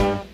Thank you.